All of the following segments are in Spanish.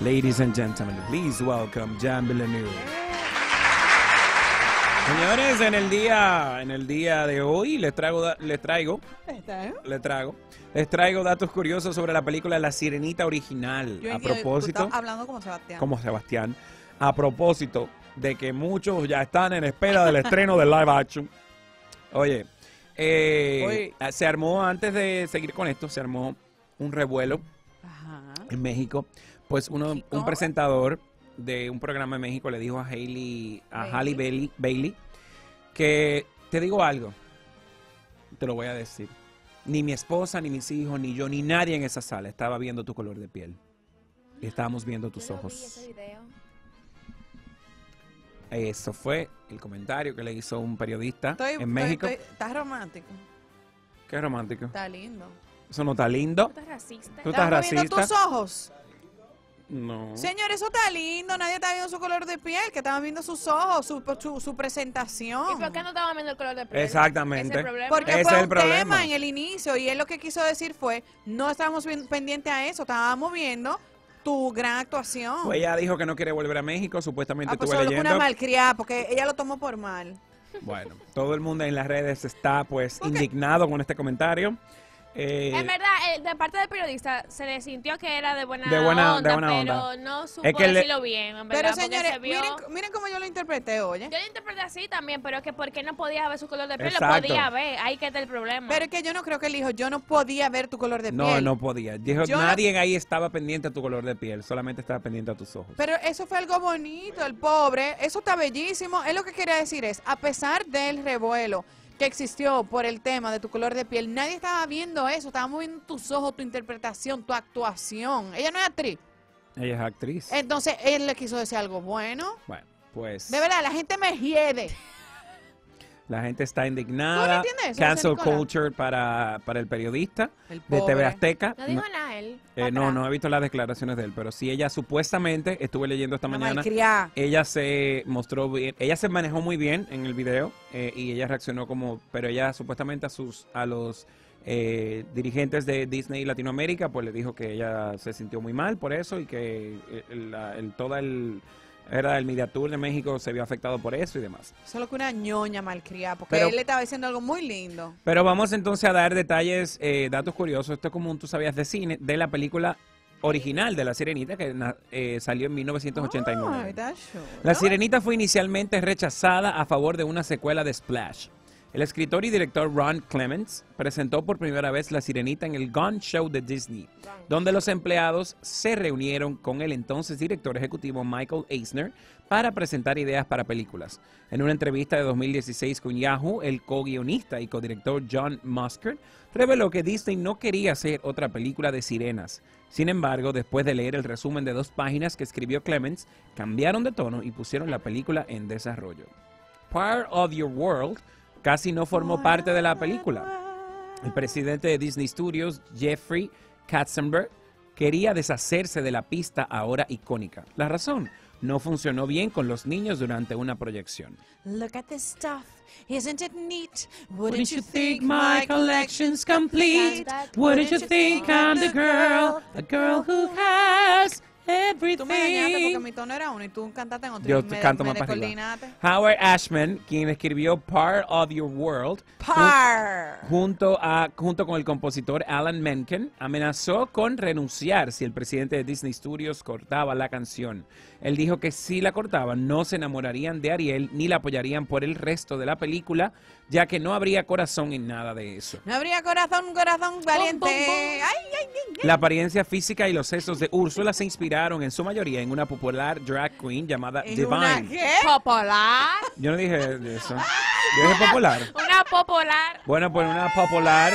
Ladies and gentlemen, please welcome Jan Villeneuve. Señores, en el día, en el día de hoy les traigo, les traigo, ¿eh? les traigo, les traigo datos curiosos sobre la película La Sirenita original. Yo a propósito, estás hablando como Sebastián. como Sebastián, a propósito de que muchos ya están en espera del estreno del live action. Oye, eh, se armó, antes de seguir con esto, se armó un revuelo Ajá. en México. Pues uno, un presentador de un programa en México le dijo a Hailey, a Halle Bailey, Bailey que te digo algo, te lo voy a decir. Ni mi esposa, ni mis hijos, ni yo, ni nadie en esa sala estaba viendo tu color de piel. Y estábamos viendo tus Yo no vi ojos. ese video. Eso fue el comentario que le hizo un periodista Estoy- en estoy- México. estoy- estás romántico. Qué romántico. Está lindo. Eso no está lindo. Tú estás racista. Tú estás ¿Estás viendo racista. tus ojos? No. Señor, eso está lindo. Nadie está viendo su color de piel, que estaban viendo sus ojos, su, su, su presentación. ¿Y por qué no estaba viendo el color de piel? Exactamente. Ese es el problema. Porque Ese fue es el un problema. tema en el inicio y él lo que quiso decir fue, no estábamos pendientes a eso, estábamos viendo tu gran actuación. Pues ella dijo que no quiere volver a México, supuestamente ah, pues estuve solo fue leyendo. una malcriada, porque ella lo tomó por mal. Bueno, todo el mundo en las redes está pues indignado con este comentario. Eh, En verdad, eh, de parte del periodista, se le sintió que era de buena, De buena- de onda, buena pero onda. no supo Es que le- decirlo bien, en verdad, Pero porque señores, se vio- miren, miren cómo yo lo interpreté, oye. Yo lo interpreté así también, pero es que porque no podía ver su color de piel, Exacto. lo podía ver. Ahí que está el problema. Pero es que yo no creo que él dijo, yo no podía ver tu color de no, piel. no podía. Dijo, Yo no- nadie ahí estaba pendiente a tu color de piel, solamente estaba pendiente a tus ojos. Pero eso fue algo bonito, el pobre. Eso está bellísimo. Él lo que quería decir es, a pesar del revuelo que existió por el tema de tu color de piel, nadie estaba viendo eso. Estábamos viendo tus ojos, tu interpretación, tu actuación. Ella no es actriz. Ella es actriz. Entonces, él le quiso decir algo bueno. Bueno, pues De verdad, la gente me hiede. la gente está ¿Tú indignada. no entiendes eso, Cancel Nicolás? culture para, para el periodista El de TV. Azteca. no dijo nada él. Eh, no, no he visto las declaraciones de él, pero sí ella supuestamente, estuve leyendo esta Una mañana, malcriada. ella se mostró bien, ella se manejó muy bien en el video eh, y ella reaccionó como, pero ella supuestamente a sus, a los eh, dirigentes de Disney Latinoamérica, pues le dijo que ella se sintió muy mal por eso y que eh, el, la- el- toda el, era el Media Tour de México se vio afectado por eso y demás. Solo que una ñoña malcriada, porque Pero- él le estaba diciendo algo muy lindo. Pero vamos entonces a dar detalles, eh, datos curiosos, esto es como un tú sabías de cine, de la película original de La Sirenita que eh, salió en 1989. Ay, that's sure. La Sirenita fue inicialmente rechazada a favor de una secuela de Splash. El escritor y director Ron Clements presentó por primera vez La Sirenita en el Gone Show de Disney, donde los empleados se reunieron con el entonces director ejecutivo Michael Eisner para presentar ideas para películas. En una entrevista de 2016 con Yahoo, el co-guionista y codirector John Musker reveló que Disney no quería hacer otra película de sirenas. Sin embargo, después de leer el resumen de dos páginas que escribió Clements, cambiaron de tono y pusieron la película en desarrollo. Part of Your World casi no formó parte de la película. El presidente de Disney Studios, Jeffrey Katzenberg, quería deshacerse de la pista ahora icónica. La razón, no funcionó bien con los niños durante una proyección. Look at this stuff. Isn't it neat? Wouldn't you think my collection's complete? Wouldn't you think I'm the girl, the girl who has Tú me dañaste porque everything? mi tono era uno y tú cantaste en otro. Yo me, canto me más para. Howard Ashman, quien escribió Part of Your World, Par. junto, a, junto con el compositor Alan Menken, amenazó con renunciar si el presidente de Disney Studios cortaba la canción. Él dijo que si la cortaban no se enamorarían de Ariel ni la apoyarían por el resto de la película, ya que no habría corazón en nada de eso. No habría corazón, corazón valiente. Ay, ay, ay, ay. La apariencia física y los sesos de Úrsula se inspiraron en su mayoría en una popular drag queen llamada ¿En una Divine. qué? Popular. Yo no dije eso. Yo dije popular. Una popular. Bueno, pues una popular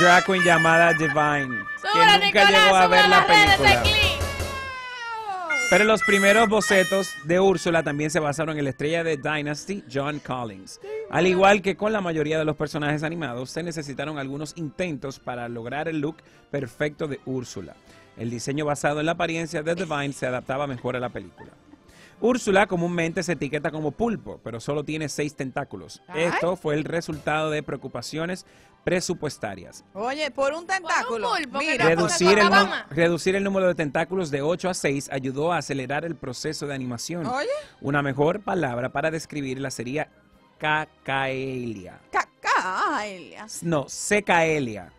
drag queen llamada Divine, que nunca Nicolás, llegó a ver la película. Pero los primeros bocetos de Úrsula también se basaron en la estrella de Dynasty, John Collins. Al igual que con la mayoría de los personajes animados, se necesitaron algunos intentos para lograr el look perfecto de Úrsula. El diseño basado en la apariencia de Divine se adaptaba mejor a la película. Úrsula comúnmente se etiqueta como pulpo, pero solo tiene seis tentáculos. Ay. Esto fue el resultado de preocupaciones presupuestarias. Oye, por un tentáculo. pulpo que Mira, no Reducir el, reducir el número de tentáculos de 8 a 6 ayudó a acelerar el proceso de animación. Oye, Una mejor palabra para describirla sería cacaelia. cacaelia. No, secaelia.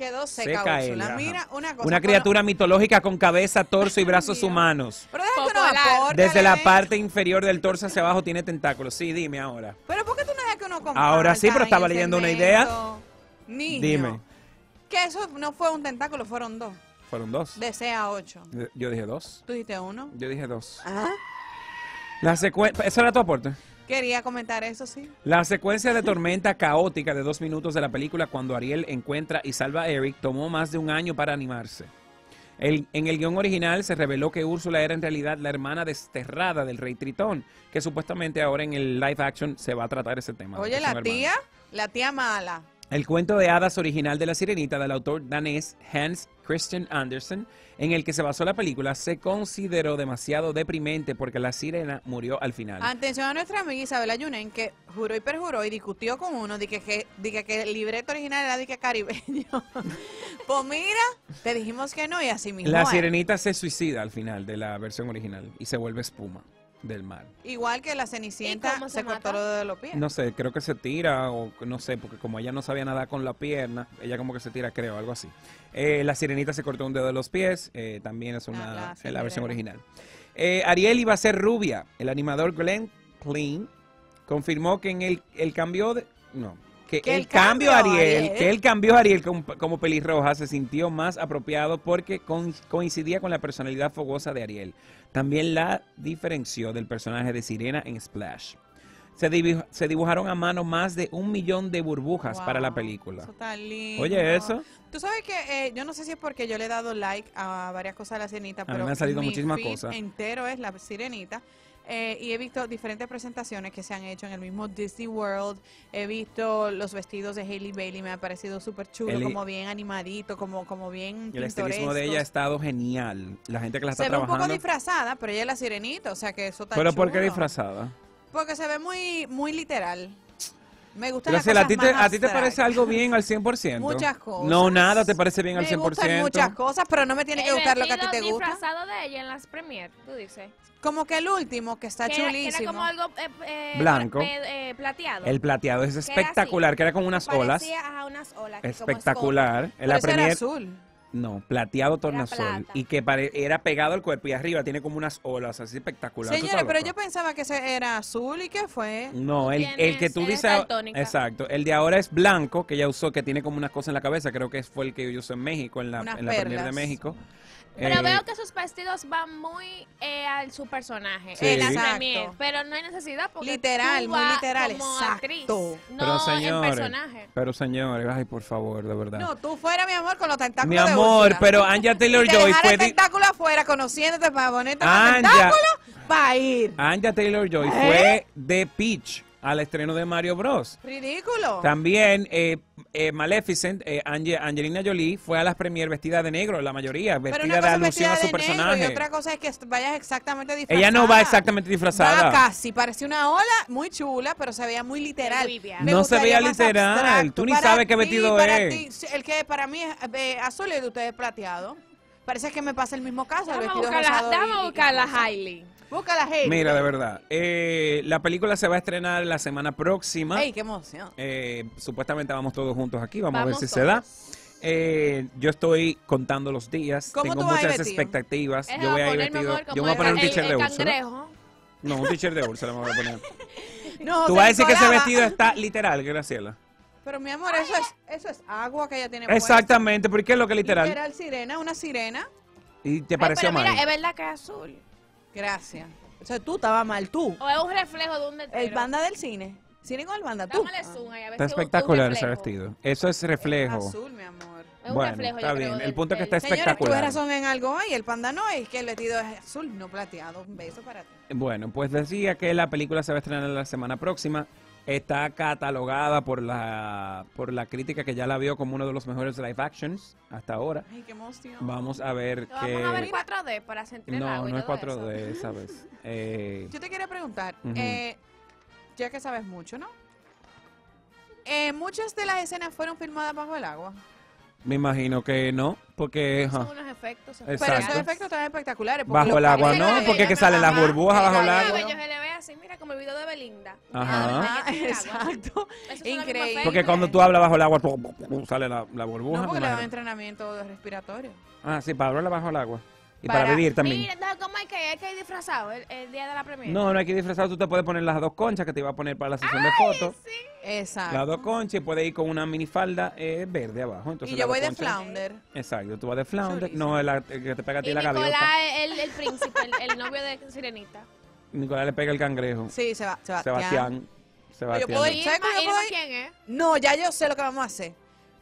Quedó seca, Úrsula. ajá. Mira, una cosa. Una por- criatura mitológica con cabeza, torso y brazos Dios. humanos. Pero deja que uno Popular. Desde la Alex. parte inferior del torso hacia abajo tiene tentáculos. Sí, dime ahora. Pero ¿por qué tú no dejas que uno comparta Ahora sí, pero estaba leyendo una idea. Niño. Dime. Que eso no fue un tentáculo, fueron dos. Fueron dos. De 6 a 8. Yo dije dos. ¿Tú dijiste uno? Yo dije dos. Ah. La secuencia. ¿Eso era tu aporte? Quería comentar eso, sí. La secuencia de tormenta caótica de dos minutos de la película cuando Ariel encuentra y salva a Eric tomó más de un año para animarse. El- en el guion original se reveló que Úrsula era en realidad la hermana desterrada del rey Tritón, que supuestamente ahora en el live action se va a tratar ese tema. Oye, la hermanos. tía, la tía mala. El cuento de hadas original de La Sirenita del autor danés Hans Christian Andersen, en el que se basó la película, se consideró demasiado deprimente porque la sirena murió al final. Atención a nuestra amiga Isabela Yunen, que juró y perjuró y discutió con uno de que, que, de que- que el libreto original era de que caribeño. pues mira, te dijimos que no y así mismo. La es. sirenita se suicida al final de la versión original y se vuelve espuma del mar. Igual que la ¿Y Cenicienta se, se cortó lo de los pies. No sé, creo que se tira o no sé, porque como ella no sabía nada con la pierna, ella como que se tira, creo, algo así. Eh, la sirenita se cortó un dedo de los pies, eh, también es una, la la versión original. Eh, Ariel iba a ser rubia. El animador Glenn Klein confirmó que en el, el cambio de... No. Que, Que el, cambio, cambio, Ariel, Ariel. que el cambio a Ariel como, como pelirroja se sintió más apropiado porque con- coincidía con la personalidad fogosa de Ariel. También la diferenció del personaje de Sirena en Splash. Se, se dibujaron a mano más de un millón de burbujas Wow, para la película. Eso está lindo. Oye, eso. Tú sabes que eh, yo no sé si es porque yo le he dado like a varias cosas de la sirenita, mí pero me han salido mi muchísimas feed cosas. entero es la sirenita. Eh, y he visto diferentes presentaciones que se han hecho en el mismo Disney World. He visto los vestidos de Hailey Bailey, me ha parecido súper chulo, El- como bien animadito, como, como bien El estilismo de ella ha estado genial. La gente que la está Se ve un poco trabajando. disfrazada, pero ella es la sirenita, o sea que eso está Pero ¿por qué disfrazada? Porque se ve muy, muy literal. Me gusta Graciela, ¿a ti, te, ¿a ti te parece algo bien al 100%? Muchas cosas. No, nada te parece bien al 100%. Me gustan muchas cosas, pero no me tiene que El gustar lo que a ti te gusta. disfrazado de ella en las premier, tú dices. Como que el último, que está que era, que chulísimo. era como algo eh, eh, Blanco. eh, eh, plateado. El plateado es Que era espectacular, que era con unas olas. Parecía, ajá, unas olas. como Espectacular. En Pero la premier, azul. No, plateado tornasol. Y que pare- era pegado al cuerpo y arriba tiene como unas olas así espectacular. ¿Tú Señora, estás pero yo pensaba que ese era azul y qué fue. No, el, el que tú dices. Exacto. El de ahora es blanco, que ella usó, que tiene como unas cosas en la cabeza. Creo que fue el que yo usé en México, en la, en la premier de. México. Pero Eh, veo que sus vestidos van muy eh, a su personaje. Sí. En la Exacto. pero no hay necesidad porque Literal, tú muy literal, como exacto. actriz, no pero en señores, personaje. pero señores, ay, por favor, de verdad. No, tú fuera, mi amor, con los tentáculos Mi de amor, Úrsula. pero Anja Taylor Joy fue el di- tentáculo afuera, conociéndote para ponerte Anja. tentáculos, va a ir. Anja Taylor Joy ¿Eh? fue de Peach al estreno de Mario Bros. Ridículo. También eh, eh, Maleficent, eh, Ange- Angelina Jolie fue a las premier vestida de negro, la mayoría, pero vestida una de alusión vestida a su de negro personaje. y otra cosa es que vayas exactamente disfrazada. Ella no va exactamente disfrazada. Va casi, parecía una ola muy chula, pero se veía muy literal. Me No se veía literal, abstracto. tú ni Para sabes qué ti, vestido para es. ti, sí, el que para mí es eh, azul y el de ustedes es plateado. Parece que me pasa el mismo caso, el Déjame vestido buscar, la, y- buscar la rosa. Hailey. Búscala, hey. Mira, de verdad. eh, la película se va a estrenar la semana próxima. Ey, qué emoción. Eh, supuestamente vamos todos juntos aquí, vamos, a ver si se da. Eh, yo estoy contando los días, ¿Cómo tengo tú vas muchas vestido? expectativas. Él Yo voy a ir poner, mi vestido. amor, como Yo voy a el- poner un el- t-shirt de el Úrsula. cangrejo. No, un t-shirt de Úrsula me voy a poner. No, Tú vas a decir que ese vestido está literal, Graciela. Pero mi amor, eso es, eso es agua que ella tiene Exactamente, porque ¿qué es lo que es puesta. literal? Literal sirena, una sirena. ¿Y te Ay, pareció pero mal? mira, es verdad que es azul. Gracias. O sea, tú estabas mal, tú. O es un reflejo de un El letero. banda del cine. Cine con el banda, tú. Dámale zoom ahí, a ver Está si es un- un espectacular ese reflejo. vestido. Eso es reflejo. Azul, mi amor. Es un Bueno, reflejo, está creo, bien. del- El punto es que del- está Señora, espectacular. tuve razón en algo ahí. El panda no es que el vestido es azul, no plateado. Un beso para ti. Bueno, pues decía que la película se va a estrenar la semana próxima. Está catalogada por la por la crítica que ya la vio como uno de los mejores live actions hasta ahora. Ay, qué emoción. Vamos a ver Lo qué... Vamos a ver 4D para sentir el No, no es todo 4D eso. esa vez. Eh, Yo te quería preguntar, eh, ya que sabes mucho, ¿no? eh, muchas de las escenas fueron filmadas bajo el agua. Me imagino que no, porque ajá, Son unos efectos. Pero Exacto. esos efectos están espectaculares. bajo el agua no, porque que salen las burbujas bajo el agua. cabello se le ve así, mira, como el video de Belinda. Ajá. Exacto. Increíble. Porque cuando tú hablas bajo el agua, sale la, la burbuja. No, porque le dan entrenamiento respiratorio. Ah, sí, para hablar bajo el agua. Y para, Para- vivir también. Mira, entonces, ¿cómo hay que, hay que ir disfrazado el, el día de la premiere? No, no hay que disfrazar, tú te puedes poner las dos conchas que te iba a poner para la sesión de fotos. Exacto. Las dos conchas y puedes ir con una minifalda eh, verde abajo. Entonces y yo voy de flounder. Exacto, tú vas de flounder. No, el, el que te pega a ti Y la gaviota. Nicolás, el, el príncipe, el, el novio de Sirenita. Nicolás le pega el cangrejo. Sí, se va, Sebastián. Sebastián. Sebastián. puedo ir- ¿Sabes cómo yo Irma puedo ir? quién es? No, ya yo sé lo que vamos a hacer.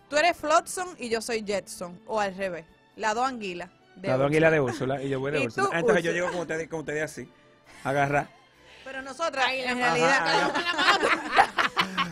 Tú eres Flotsam y yo soy Jetson. O al revés. La dos anguilas. De La Úrsula. anguila de Úrsula y yo voy de Y Úrsula. tú, Ah, Entonces yo Úrsula. llego como ustedes, como ustedes así. Agarra. Pero nosotras, Ahí la en realidad...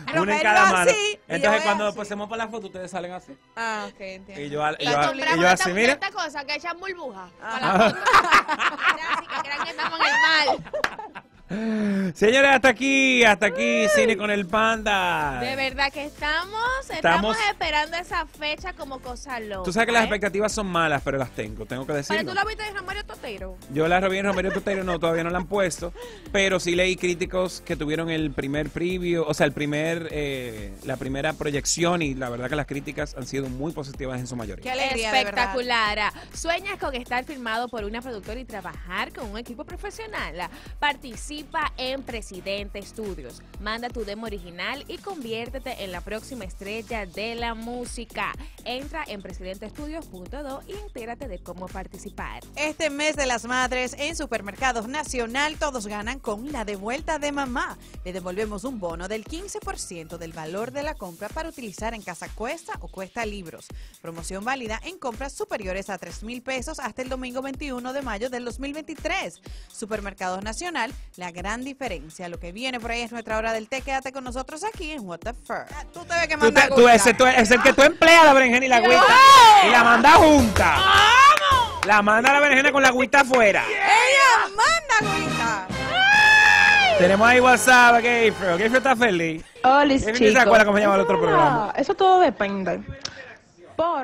Pero Una en cada mano. Entonces cuando así. pasemos para la foto, ustedes salen así. Ah, ok, entiendo. Y yo, al- y yo, chulita. y yo esta, así, mira. esta cosa que echan burbuja Ah. para la foto. Así que crean que estamos en el mar. Señores, hasta aquí, hasta aquí, Cine con el Panda. De verdad que estamos, estamos, Estamos- esperando esa fecha como cosa loca. Tú sabes que las ¿eh? expectativas son malas, pero las tengo, tengo que Pero decirlo. tú lo viste de Romario Totero. Yo la robé en Romero Totero, no, todavía no la han puesto, pero sí leí críticos que tuvieron el primer preview, o sea, el primer, eh, la primera proyección y la verdad que las críticas han sido muy positivas en su Qué mayoría. alegría, de verdad. Espectacular. ¿Sueñas con estar filmado por una productora y trabajar con un equipo profesional? Participa en Presidente Studios. Manda tu demo original y conviértete en la próxima estrella de la música. Entra en presidentestudios.do y entérate de cómo participar. Este mes de las madres en Supermercados Nacional todos ganan con la devuelta de mamá. Le devolvemos un bono del 15% del valor de la compra para utilizar en Casa Cuesta o Cuesta Libros. Promoción válida en compras superiores a 3 mil pesos hasta el domingo 21 de mayo del 2023. Supermercados Nacional, la gran diferencia. Lo que viene por ahí es nuestra hora del té. Quédate con nosotros aquí en What the Fuck. Tú te ves que Tú, manda te- tú- ese, tú- es el que tú empleas la berenjena y la agüita y la manda junta. La manda la berenjena con la agüita afuera. ¡Ella manda, güita! Tenemos ahí WhatsApp, Gayfro. Gayfro está feliz. Hola, se chicos. acuerda cómo se llama el otro programa. Ah, Eso todo depende. Porque